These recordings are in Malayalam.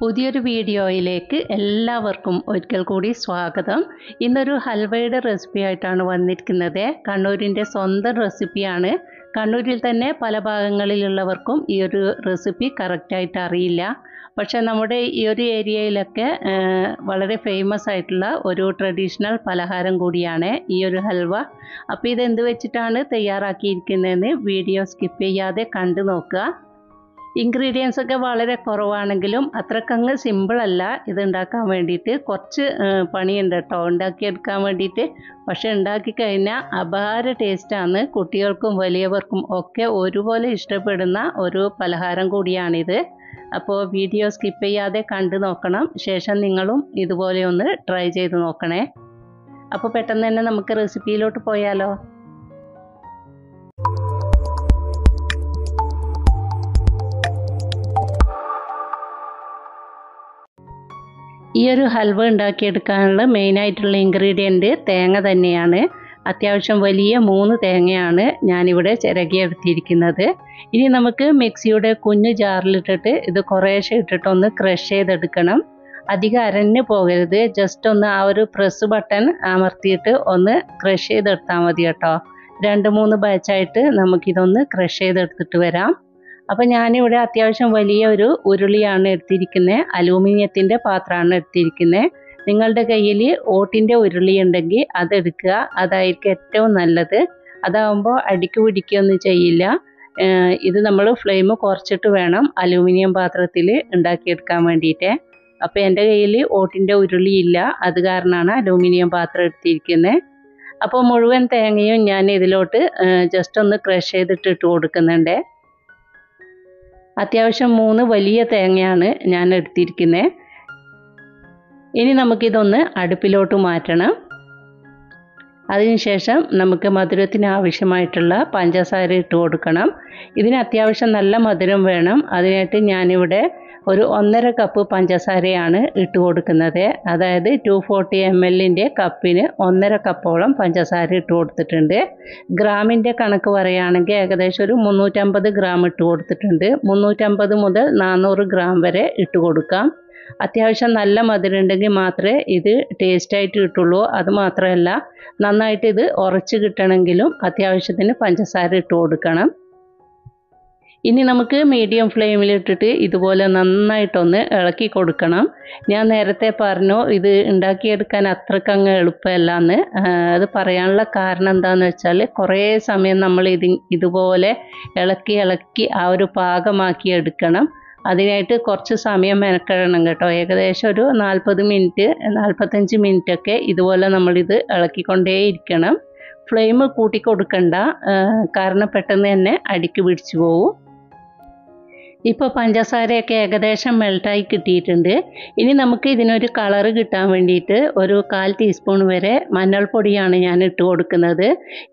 പുതിയൊരു വീഡിയോയിലേക്ക് എല്ലാവർക്കും ഒരിക്കൽ കൂടി സ്വാഗതം. ഇന്നൊരു ഹൽവയുടെ റെസിപ്പി ആയിട്ടാണ് വന്നിരിക്കുന്നത്. കണ്ണൂരിന്റെ സ്വന്തം റെസിപ്പിയാണ് കണ്ണൂരിൽ തന്നെ പല ഭാഗങ്ങളിലുള്ളവർക്കും ഈ ഒരു റെസിപ്പി കറക്റ്റായിട്ട് അറിയില്ല. പക്ഷേ നമ്മുടെ ഈ ഒരു ഏരിയയിലൊക്കെ വളരെ ഫേമസ് ആയിട്ടുള്ള ഒരു ട്രഡീഷണൽ പലഹാരം കൂടിയാണ് ഈ ഒരു ഹൽവ. അപ്പോൾ ഇതെന്ത് വെച്ചിട്ടാണ് തയ്യാറാക്കിയിരിക്കുന്നതെന്ന് വീഡിയോ സ്കിപ്പ് ചെയ്യാതെ കണ്ടു നോക്കുക. ഇൻഗ്രീഡിയൻസ് ഒക്കെ വളരെ കുറവാണെങ്കിലും അത്രക്കങ്ങ് സിമ്പിളല്ല ഇത് ഉണ്ടാക്കാൻ വേണ്ടിയിട്ട് കുറച്ച് പണിയുണ്ട് കേട്ടോ. ഉണ്ടാക്കിയെടുക്കാൻ വേണ്ടിയിട്ട്. പക്ഷെ ഉണ്ടാക്കി കഴിഞ്ഞാൽ അപാര ടേസ്റ്റാണ് കുട്ടികൾക്കും വലിയവർക്കും ഒക്കെ ഒരുപോലെ ഇഷ്ടപ്പെടുന്ന ഒരു പലഹാരം കൂടിയാണിത്. അപ്പോൾ വീഡിയോ സ്കിപ്പ് ചെയ്യാതെ കണ്ടു നോക്കണം. ശേഷം നിങ്ങളും ഇതുപോലെ ഒന്ന് ട്രൈ ചെയ്ത് നോക്കണേ. അപ്പോൾ പെട്ടെന്ന് തന്നെ നമുക്ക് റെസിപ്പിയിലോട്ട് പോയാലോ? ഈ ഒരു ഹൽവ ഉണ്ടാക്കിയെടുക്കാനുള്ള മെയിനായിട്ടുള്ള ഇൻഗ്രീഡിയന്റ് തേങ്ങ തന്നെയാണ്. അത്യാവശ്യം വലിയ മൂന്ന് തേങ്ങയാണ് ഞാനിവിടെ ചിരകിയെടുത്തിരിക്കുന്നത്. ഇനി നമുക്ക് മിക്സിയുടെ കുഞ്ഞു ജാറിലിട്ടിട്ട് ഇത് കുറേശ്ശെ ഇട്ടിട്ടൊന്ന് ക്രഷ് ചെയ്തെടുക്കണം. അധികം അരഞ്ഞു പോകരുത്. ജസ്റ്റ് ഒന്ന് ആ ഒരു പ്രസ് ബട്ടൺ അമർത്തിയിട്ട് ഒന്ന് ക്രഷ് ചെയ്തെടുത്താൽ മതി കേട്ടോ. രണ്ട് മൂന്ന് ബാച്ചായിട്ട് നമുക്കിതൊന്ന് ക്രഷ് ചെയ്തെടുത്തിട്ട് വരാം. അപ്പം ഞാനിവിടെ അത്യാവശ്യം വലിയ ഒരു ഉരുളിയാണ് എടുത്തിരിക്കുന്നത് അലൂമിനിയത്തിന്റെ പാത്രമാണ് എടുത്തിരിക്കുന്നത് നിങ്ങളുടെ കയ്യിൽ ഓട്ടിന്റെ ഉരുളി ഉണ്ടെങ്കിൽ അതെടുക്കുക അതായിരിക്കും ഏറ്റവും നല്ലത്. അതാവുമ്പോൾ അടിക്ക് പിടിക്കുകയൊന്നും ചെയ്യില്ല. ഇത് നമ്മൾ ഫ്ലെയിം കുറച്ചിട്ട് വേണം അലൂമിനിയം പാത്രത്തിൽ ഉണ്ടാക്കിയെടുക്കാൻ വേണ്ടിയിട്ട്. അപ്പോൾ എന്റെ കയ്യിൽ ഓട്ടിന്റെ ഉരുളി ഇല്ല. അത് കാരണമാണ് അലൂമിനിയം പാത്രം എടുത്തിരിക്കുന്നത് അപ്പോൾ മുഴുവൻ തേങ്ങയും ഞാൻ ഇതിലോട്ട് ജസ്റ്റ് ഒന്ന് ക്രഷ് ചെയ്തിട്ട് ഇട്ട് കൊടുക്കുന്നുണ്ട്. അത്യാവശ്യം മൂന്ന് വലിയ തേങ്ങയാണ് ഞാൻ എടുത്തിരിക്കുന്നത് ഇനി നമുക്കിതൊന്ന് അടുപ്പിലോട്ട് മാറ്റണം. അതിനുശേഷം നമുക്ക് മധുരത്തിന് ആവശ്യമായിട്ടുള്ള പഞ്ചസാര ഇട്ട് കൊടുക്കണം. ഇതിന് അത്യാവശ്യം നല്ല മധുരം വേണം. അതിനായിട്ട് ഞാനിവിടെ ഒരു ഒന്നര കപ്പ് പഞ്ചസാരയാണ് ഇട്ട് കൊടുക്കുന്നത്. അതായത് ടു ഫോർട്ടി എം എല്ലിന്റെ കപ്പിന് ഒന്നര കപ്പോളം പഞ്ചസാര ഇട്ട് കൊടുത്തിട്ടുണ്ട്. ഗ്രാമിന്റെ കണക്ക് പറയുകയാണെങ്കിൽ ഏകദേശം ഒരു മുന്നൂറ്റമ്പത് ഗ്രാം ഇട്ട് കൊടുത്തിട്ടുണ്ട്. മുന്നൂറ്റമ്പത് മുതൽ നാനൂറ് ഗ്രാം വരെ ഇട്ട് കൊടുക്കാം. അത്യാവശ്യം നല്ല മധുരമുണ്ടെങ്കിൽ മാത്രമേ ഇത് ടേസ്റ്റായിട്ട് കിട്ടുള്ളൂ. അത് മാത്രമല്ല നന്നായിട്ട് ഇത് ഉറച്ച് കിട്ടണമെങ്കിലും അത്യാവശ്യത്തിന് പഞ്ചസാര ഇട്ട് കൊടുക്കണം. ഇനി നമുക്ക് മീഡിയം ഫ്ലെയിമിലിട്ടിട്ട് ഇതുപോലെ നന്നായിട്ടൊന്ന് ഇളക്കി കൊടുക്കണം. ഞാൻ നേരത്തെ പറഞ്ഞു ഇത് ഉണ്ടാക്കിയെടുക്കാൻ അത്രക്കങ്ങ് എളുപ്പമല്ല എന്ന് അത് പറയാനുള്ള കാരണം എന്താണെന്ന് വെച്ചാൽ കുറേ സമയം നമ്മൾ ഇത് ഇതുപോലെ ഇളക്കി ഇളക്കി ആ ഒരു പാകമാക്കി എടുക്കണം. അതിനായിട്ട് കുറച്ച് സമയം മെനക്കെടണം കേട്ടോ. ഏകദേശം ഒരു നാൽപ്പത് മിനിറ്റ് നാൽപ്പത്തഞ്ച് മിനിറ്റ് ഒക്കെ ഇതുപോലെ നമ്മളിത് ഇളക്കിക്കൊണ്ടേയിരിക്കണം. ഫ്ലെയിം കൂട്ടിക്കൊടുക്കണ്ട. കാരണം പെട്ടെന്ന് തന്നെ അടിക്ക് പിടിച്ചു പോവും. ഇപ്പോൾ പഞ്ചസാരയൊക്കെ ഏകദേശം മെൽട്ടായി കിട്ടിയിട്ടുണ്ട്. ഇനി നമുക്ക് ഇതിനൊരു കളറ് കിട്ടാൻ വേണ്ടിയിട്ട് ഒരു കാൽ ടീസ്പൂൺ വരെ മഞ്ഞൾപ്പൊടിയാണ് ഞാൻ ഇട്ട് കൊടുക്കുന്നത്.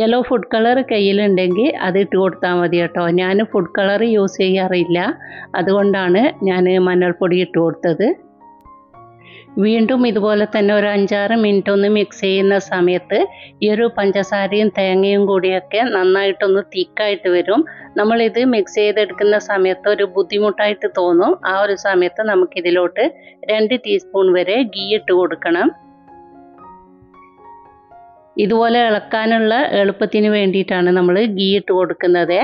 യെല്ലോ ഫുഡ് കളർ കയ്യിലുണ്ടെങ്കിൽ അത് ഇട്ട് കൊടുത്താൽ മതി കേട്ടോ. ഞാൻ ഫുഡ് കളർ യൂസ് ചെയ്യാറില്ല. അതുകൊണ്ടാണ് ഞാൻ മഞ്ഞൾപ്പൊടി ഇട്ട് കൊടുത്തത്. വീണ്ടും ഇതുപോലെ തന്നെ ഒരു അഞ്ചാറ് മിനിറ്റ് ഒന്ന് മിക്സ് ചെയ്യുന്ന സമയത്ത് ഈ ഒരു പഞ്ചസാരയും തേങ്ങയും കൂടിയൊക്കെ നന്നായിട്ടൊന്ന് തിക്കായിട്ട് വരും. നമ്മളിത് മിക്സ് ചെയ്തെടുക്കുന്ന സമയത്ത് ഒരു ബുദ്ധിമുട്ടായിട്ട് തോന്നും. ആ ഒരു സമയത്ത് നമുക്കിതിലോട്ട് രണ്ട് ടീസ്പൂൺ വരെ ഗീ ഇട്ട് കൊടുക്കണം. ഇതുപോലെ ഇളക്കാനുള്ള എളുപ്പത്തിന് വേണ്ടിയിട്ടാണ് നമ്മൾ ഗീ ഇട്ട് കൊടുക്കുന്നത്.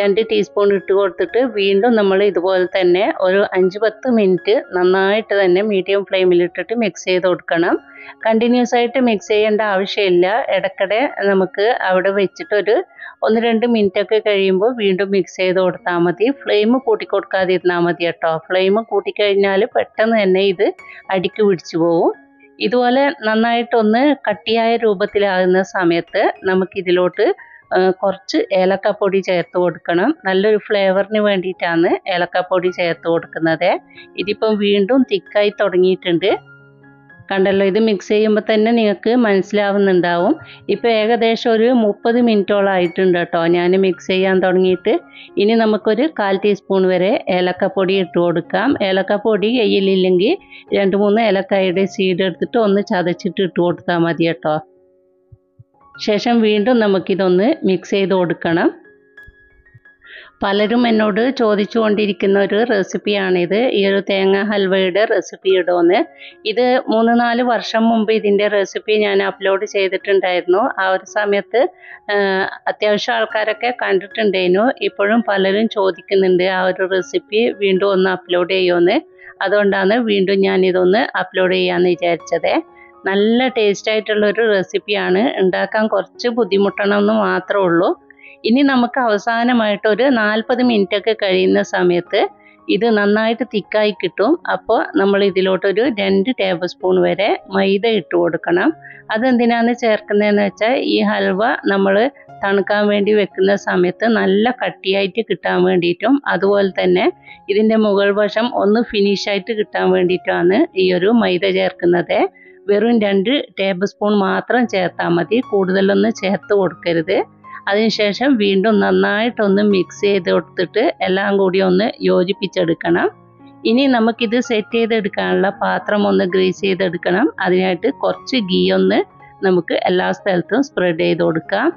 രണ്ട് ടീസ്പൂൺ ഇട്ട് കൊടുത്തിട്ട് വീണ്ടും നമ്മൾ ഇതുപോലെ തന്നെ ഒരു അഞ്ച് പത്ത് മിനിറ്റ് നന്നായിട്ട് തന്നെ മീഡിയം ഫ്ലെയിമിലിട്ടിട്ട് മിക്സ് ചെയ്ത് കൊടുക്കണം. കണ്ടിന്യൂസ് ആയിട്ട് മിക്സ് ചെയ്യേണ്ട ആവശ്യമില്ല. ഇടയ്ക്കിടെ നമുക്ക് അവിടെ വെച്ചിട്ട് ഒരു ഒന്ന് രണ്ട് മിനിറ്റ് ഒക്കെ കഴിയുമ്പോൾ വീണ്ടും മിക്സ് ചെയ്ത് കൊടുത്താൽ മതി. ഫ്ലെയിം കൂട്ടി കൊടുക്കാതിരുന്നാൽ മതി കേട്ടോ. ഫ്ലെയിം കൂട്ടിക്കഴിഞ്ഞാൽ പെട്ടെന്ന് തന്നെ ഇത് അടിക്ക് പിടിച്ചു പോകും ഇതുപോലെ നന്നായിട്ടൊന്ന് കട്ടിയായ രൂപത്തിലാകുന്ന സമയത്ത് നമുക്കിതിലോട്ട് കുറച്ച് ഏലക്കപ്പൊടി ചേർത്ത് കൊടുക്കണം. നല്ലൊരു ഫ്ലേവറിന് വേണ്ടിയിട്ടാണ് ഏലക്കപ്പൊടി ചേർത്ത് കൊടുക്കുന്നത്. ഇതിപ്പം വീണ്ടും തിക്കായി തുടങ്ങിയിട്ടുണ്ട്. കണ്ടല്ലോ ഇത് മിക്സ് ചെയ്യുമ്പോൾ തന്നെ നിങ്ങൾക്ക് മനസ്സിലാവുന്നുണ്ടാവും. ഇപ്പോൾ ഏകദേശം ഒരു മുപ്പത് മിനിറ്റോളം ആയിട്ടുണ്ട് കേട്ടോ ഞാൻ മിക്സ് ചെയ്യാൻ തുടങ്ങിയിട്ട്. ഇനി നമുക്കൊരു കാൽ ടീസ്പൂൺ വരെ ഏലക്കപ്പൊടി ഇട്ട് കൊടുക്കാം. ഏലക്കപ്പൊടി കയ്യിലില്ലെങ്കിൽ രണ്ട് മൂന്ന് ഏലക്കായുടെ സീഡ് എടുത്തിട്ട് ഒന്ന് ചതച്ചിട്ട് ഇട്ട് കൊടുത്താൽ മതി കേട്ടോ. ശേഷം വീണ്ടും നമുക്കിതൊന്ന് മിക്സ് ചെയ്ത് കൊടുക്കണം. പലരും എന്നോട് ചോദിച്ചു കൊണ്ടിരിക്കുന്ന ഒരു റെസിപ്പിയാണിത്. ഈ ഒരു തേങ്ങ ഹൽവയുടെ റെസിപ്പി ഇടുമെന്ന് ഇത് മൂന്ന് നാല് വർഷം മുമ്പ് ഇതിന്റെ റെസിപ്പി ഞാൻ അപ്ലോഡ് ചെയ്തിട്ടുണ്ടായിരുന്നു. ആ ഒരു സമയത്ത് അത്യാവശ്യം ആൾക്കാരൊക്കെ കണ്ടിട്ടുണ്ടായിരുന്നു. ഇപ്പോഴും പലരും ചോദിക്കുന്നുണ്ട് ആ ഒരു റെസിപ്പി വീണ്ടും ഒന്ന് അപ്ലോഡ് ചെയ്യുമെന്ന് അതുകൊണ്ടാണ് വീണ്ടും ഞാൻ ഇതൊന്ന് അപ്ലോഡ് ചെയ്യാമെന്ന് വിചാരിച്ചത്. നല്ല ടേസ്റ്റ് ആയിട്ടുള്ള ഒരു റെസിപ്പിയാണ്. ഉണ്ടാക്കാൻ കുറച്ച് ബുദ്ധിമുട്ടണമെന്ന് മാത്രമേ ഉള്ളൂ. ഇനി നമുക്ക് അവസാനമായിട്ട് ഒരു നാൽപ്പത് മിനിറ്റ് ഒക്കെ കഴിയുന്ന സമയത്ത് ഇത് നന്നായിട്ട് തിക്കായി കിട്ടും. അപ്പോൾ നമ്മൾ ഇതിലോട്ടൊരു രണ്ട് ടേബിൾ സ്പൂൺ വരെ മൈദ ഇട്ട് കൊടുക്കണം. അതെന്തിനാണ് ചേർക്കുന്നതെന്ന് വെച്ചാൽ ഈ ഹൽവ നമ്മൾ തണുക്കാൻ വേണ്ടി വെക്കുന്ന സമയത്ത് നല്ല കട്ടിയായിട്ട് കിട്ടാൻ വേണ്ടിയിട്ടും അതുപോലെ തന്നെ ഇതിന്റെ മുകൾ വശം ഒന്ന് ഫിനിഷായിട്ട് കിട്ടാൻ വേണ്ടിയിട്ടുമാണ് ഈ ഒരു മൈദ ചേർക്കുന്നത്. വെറും രണ്ട് ടേബിൾ സ്പൂൺ മാത്രം ചേർത്താൽ മതി. കൂടുതലൊന്നും ചേർത്ത് കൊടുക്കരുത്. അതിനുശേഷം വീണ്ടും നന്നായിട്ടൊന്ന് മിക്സ് ചെയ്ത് കൊടുത്തിട്ട് എല്ലാം കൂടി ഒന്ന് യോജിപ്പിച്ചെടുക്കണം. ഇനി നമുക്കിത് സെറ്റ് ചെയ്തെടുക്കാനുള്ള പാത്രം ഒന്ന് ഗ്രീസ് ചെയ്തെടുക്കണം. അതിനായിട്ട് കുറച്ച് ഗീ ഒന്ന് നമുക്ക് എല്ലാ സ്ഥലത്തും സ്പ്രെഡ് ചെയ്ത് കൊടുക്കാം.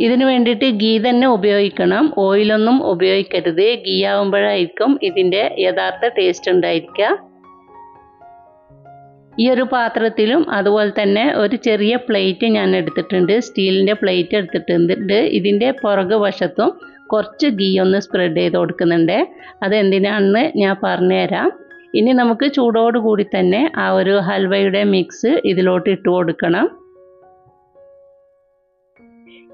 ഇതിനു വേണ്ടിയിട്ട് ഗീ തന്നെ ഉപയോഗിക്കണം. ഓയിലൊന്നും ഉപയോഗിക്കരുത്. ഗീ ആകുമ്പോഴായിരിക്കും ഇതിന്റെ യഥാർത്ഥ ടേസ്റ്റ് ഉണ്ടായിരിക്കുക. ഈ ഒരു പാത്രത്തിലും അതുപോലെ തന്നെ ഒരു ചെറിയ പ്ലേറ്റ് ഞാൻ എടുത്തിട്ടുണ്ട്. സ്റ്റീലിന്റെ പ്ലേറ്റ് എടുത്തിട്ടുണ്ട്. ഇതിന്റെ പുറകു വശത്തും കുറച്ച് ഗീ ഒന്ന് സ്പ്രെഡ് ചെയ്ത് കൊടുക്കുന്നുണ്ട്. അതെന്തിനാണെന്ന് ഞാൻ പറഞ്ഞുതരാം. ഇനി നമുക്ക് ചൂടോട് കൂടി തന്നെ ആ ഒരു ഹൽവയുടെ മിക്സ് ഇതിലോട്ട് ഇട്ട് കൊടുക്കണം.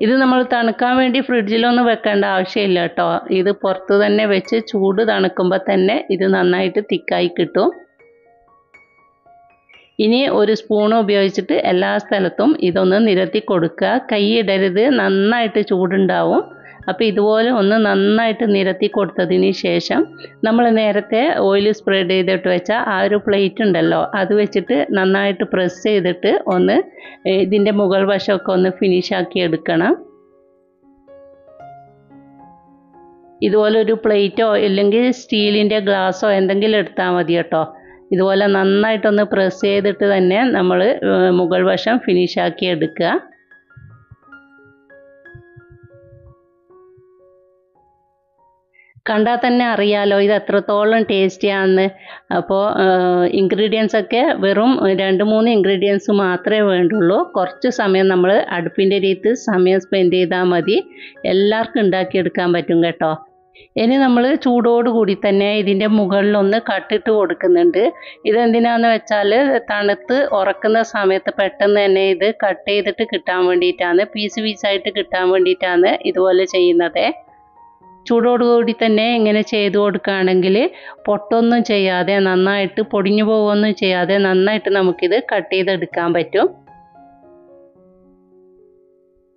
ഇത് നമ്മൾ തണുക്കാൻ വേണ്ടി ഫ്രിഡ്ജിലൊന്നും വെക്കേണ്ട ആവശ്യമില്ല കേട്ടോ. ഇത് പുറത്ത് തന്നെ വെച്ച് ചൂട് തണുക്കുമ്പോൾ തന്നെ ഇത് നന്നായിട്ട് തിക്കായി കിട്ടും. ഇനി ഒരു സ്പൂൺ ഉപയോഗിച്ചിട്ട് എല്ലാ സ്ഥലത്തും ഇതൊന്ന് നിരത്തി കൊടുക്കുക. കൈയിടരുത് നന്നായിട്ട് ചൂടുണ്ടാവും. അപ്പോൾ ഇതുപോലെ ഒന്ന് നന്നായിട്ട് നിരത്തി കൊടുത്തതിന് ശേഷം നമ്മൾ നേരത്തെ ഓയിൽ സ്പ്രെഡ് ചെയ്തിട്ട് വെച്ച ആ ഒരു പ്ലേറ്റ് ഉണ്ടല്ലോ അത് വെച്ചിട്ട് നന്നായിട്ട് പ്രസ് ചെയ്തിട്ട് ഒന്ന് ഇതിന്റെ മുകൾ വശമൊക്കെ ഒന്ന് ഫിനിഷ് ആക്കി എടുക്കണം. ഇതുപോലെ ഒരു പ്ലേറ്റോ അല്ലെങ്കിൽ സ്റ്റീലിന്റെ ഗ്ലാസ്സോ എന്തെങ്കിലും എടുത്താൽ മതി കേട്ടോ. ഇതുപോലെ നന്നായിട്ടൊന്ന് പ്രസ് ചെയ്തിട്ട് തന്നെ നമ്മൾ മുകൾ വശം ഫിനിഷ് ആക്കി എടുക്കുക. കണ്ടാൽ തന്നെ അറിയാലോ ഇത് എത്രത്തോളം ടേസ്റ്റിയാണെന്ന് അപ്പോൾ ഇൻഗ്രീഡിയൻസ് ഒക്കെ വെറും രണ്ട് മൂന്ന് ഇൻഗ്രീഡിയൻസ് മാത്രമേ വേണ്ടുള്ളൂ. കുറച്ച് സമയം നമ്മൾ അടുപ്പിന്റെ രീതി സമയം സ്പെൻഡ് ചെയ്താൽ മതി. എല്ലാവർക്കും ഉണ്ടാക്കിയെടുക്കാൻ പറ്റും കേട്ടോ. ഇനി നമ്മൾ ചൂടോടുകൂടി തന്നെ ഇതിന്റെ മുകളിലൊന്ന് കട്ടിട്ട് കൊടുക്കുന്നുണ്ട്. ഇതെന്തിനാന്ന് വെച്ചാൽ തണുത്ത് ഉറക്കുന്ന സമയത്ത് പെട്ടെന്ന് തന്നെ ഇത് കട്ട് ചെയ്തിട്ട് കിട്ടാൻ വേണ്ടിയിട്ടാണ് പീസ് പീസായിട്ട് കിട്ടാൻ വേണ്ടിയിട്ടാണ് ഇതുപോലെ ചെയ്യുന്നത്. ചൂടോടുകൂടി തന്നെ ഇങ്ങനെ ചെയ്തു കൊടുക്കുകയാണെങ്കിൽ പൊട്ടൊന്നും ചെയ്യാതെ നന്നായിട്ട് പൊടിഞ്ഞു പോകുകയൊന്നും ചെയ്യാതെ നന്നായിട്ട് നമുക്കിത് കട്ട് ചെയ്തെടുക്കാൻ പറ്റും.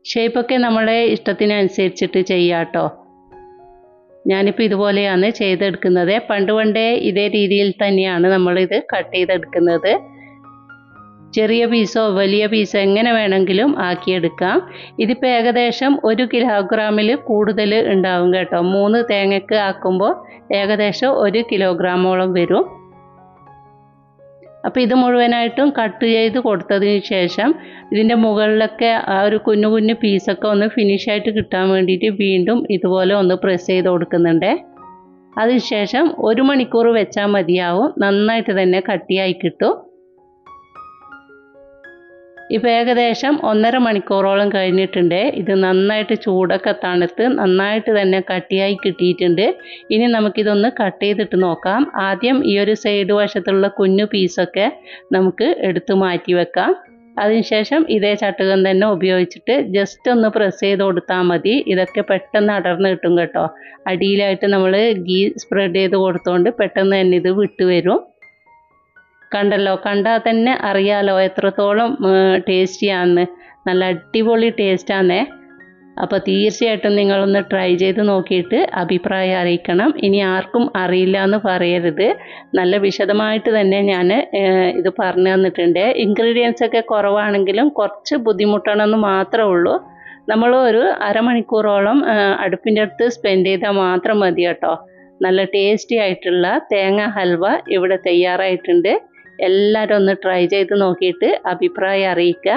ഷേപ്പൊക്കെ നമ്മുടെ ഇഷ്ടത്തിനനുസരിച്ചിട്ട് ചെയ്യാം കേട്ടോ ഞാനിപ്പോൾ ഇതുപോലെയാണ് ചെയ്തെടുക്കുന്നത്. പണ്ട് പണ്ടേ ഇതേ രീതിയിൽ തന്നെയാണ് നമ്മളിത് കട്ട് ചെയ്തെടുക്കുന്നത്. ചെറിയ പീസോ വലിയ പീസോ എങ്ങനെ വേണമെങ്കിലും ആക്കിയെടുക്കാം. ഇതിപ്പോൾ ഏകദേശം ഒരു കിലോഗ്രാമിൽ കൂടുതൽ ഉണ്ടാവും കേട്ടോ. മൂന്ന് തേങ്ങയ്ക്ക് ആക്കുമ്പോൾ ഏകദേശം ഒരു കിലോഗ്രാമോളം വരും. അപ്പോൾ ഇത് മുഴുവനായിട്ടും കട്ട് ചെയ്ത് കൊടുത്തതിന് ശേഷം ഇതിന്റെ മുകളിലൊക്കെ ആ ഒരു കുഞ്ഞു കുഞ്ഞു പീസൊക്കെ ഒന്ന് ഫിനിഷായിട്ട് കിട്ടാൻ വേണ്ടിയിട്ട് വീണ്ടും ഇതുപോലെ ഒന്ന് പ്രസ് ചെയ്ത് കൊടുക്കുന്നുണ്ട്. അതിനുശേഷം ഒരു മണിക്കൂർ വെച്ചാൽ മതിയാവും. നന്നായിട്ട് തന്നെ കട്ടിയായി കിട്ടും. ഇപ്പോൾ ഏകദേശം ഒന്നര മണിക്കൂറോളം കഴിഞ്ഞിട്ടുണ്ട്. ഇത് നന്നായിട്ട് ചൂടൊക്കെ തണുത്ത് നന്നായിട്ട് തന്നെ കട്ടിയായി കിട്ടിയിട്ടുണ്ട്. ഇനി നമുക്കിതൊന്ന് കട്ട് ചെയ്തിട്ട് നോക്കാം. ആദ്യം ഈ ഒരു സൈഡ് വശത്തുള്ള കുഞ്ഞു പീസൊക്കെ നമുക്ക് എടുത്തു മാറ്റി വെക്കാം. അതിനുശേഷം ഇതേ ചട്ടുകം തന്നെ ഉപയോഗിച്ചിട്ട് ജസ്റ്റ് ഒന്ന് പ്രസ് ചെയ്ത് കൊടുത്താൽ മതി. ഇതൊക്കെ പെട്ടെന്ന് അടർന്ന് കിട്ടും കേട്ടോ. അടിയിലായിട്ട് നമ്മൾ ഗീ സ്പ്രെഡ് ചെയ്ത് കൊടുത്തുകൊണ്ട് പെട്ടെന്ന് തന്നെ ഇത് വിട്ട് വരും. കണ്ടല്ലോ. കണ്ടാൽ തന്നെ അറിയാലോ എത്രത്തോളം ടേസ്റ്റിയാണെന്ന് നല്ല അടിപൊളി ടേസ്റ്റാണേ അപ്പോൾ തീർച്ചയായിട്ടും നിങ്ങളൊന്ന് ട്രൈ ചെയ്ത് നോക്കിയിട്ട് അഭിപ്രായം അറിയിക്കണം. ഇനി ആർക്കും അറിയില്ല എന്ന് പറയരുത്. നല്ല വിശദമായിട്ട് തന്നെ ഞാൻ ഇത് പറഞ്ഞു തന്നിട്ടുണ്ട്. ഇൻഗ്രീഡിയൻസ് ഒക്കെ കുറവാണെങ്കിലും കുറച്ച് ബുദ്ധിമുട്ടണമെന്ന് മാത്രമേ ഉള്ളൂ. നമ്മൾ ഒരു അരമണിക്കൂറോളം അടുപ്പിന്റെ അടുത്ത് സ്പെൻഡ് ചെയ്താൽ മാത്രം മതി കേട്ടോ. നല്ല ടേസ്റ്റി ആയിട്ടുള്ള തേങ്ങ ഹൽവ ഇവിടെ തയ്യാറായിട്ടുണ്ട്. എല്ലാവരും ഒന്ന് ട്രൈ ചെയ്ത് നോക്കിയിട്ട് അഭിപ്രായം അറിയിക്കുക.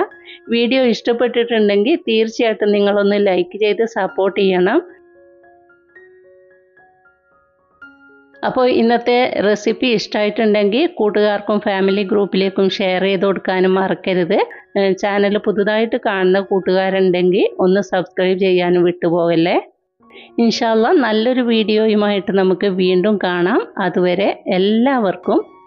വീഡിയോ ഇഷ്ടപ്പെട്ടിട്ടുണ്ടെങ്കിൽ തീർച്ചയായിട്ടും നിങ്ങളൊന്ന് ലൈക്ക് ചെയ്ത് സപ്പോർട്ട് ചെയ്യണം. അപ്പോൾ ഇന്നത്തെ റെസിപ്പി ഇഷ്ടമായിട്ടുണ്ടെങ്കിൽ കൂട്ടുകാർക്കും ഫാമിലി ഗ്രൂപ്പിലേക്കും ഷെയർ ചെയ്ത് കൊടുക്കാനും മറക്കരുത്. ചാനൽ പുതുതായിട്ട് കാണുന്ന കൂട്ടുകാരുണ്ടെങ്കിൽ ഒന്ന് സബ്സ്ക്രൈബ് ചെയ്യാനും വിട്ടുപോകല്ലേ? ഇൻഷാല്ല നല്ലൊരു വീഡിയോയുമായിട്ട് നമുക്ക് വീണ്ടും കാണാം. അതുവരെ എല്ലാവർക്കും